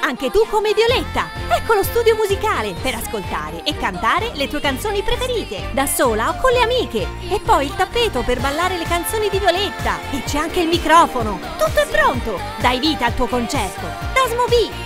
Anche tu come Violetta! Ecco lo studio musicale per ascoltare e cantare le tue canzoni preferite, da sola o con le amiche. E poi il tappeto per ballare le canzoni di Violetta. E c'è anche il microfono. Tutto è pronto! Dai vita al tuo concerto. Dasmo B